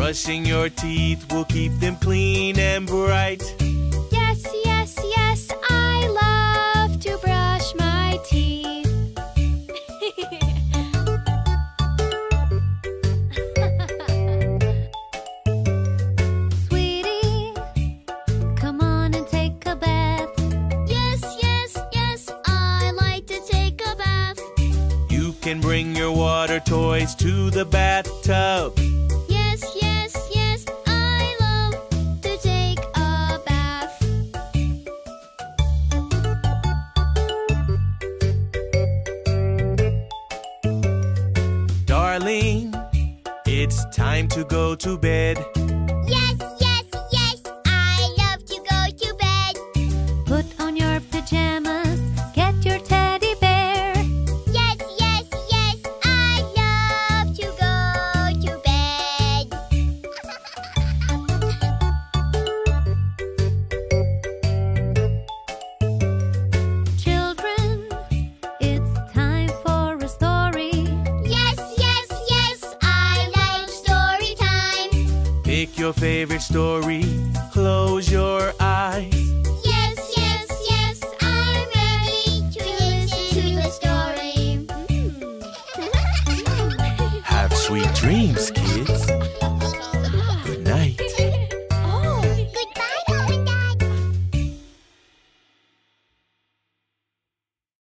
brush my teeth. Brushing your teeth will keep them clean and bright. Yes, yes, yes, I love to brush my teeth. Sweetie, come on and take a bath. Yes, yes, yes, I like to take a bath. You can bring your water toys to the bathtub. Darling, it's time to go to bed. Pick your favorite story. Close your eyes. Yes, yes, yes, I'm ready to listen to the story. Have sweet dreams,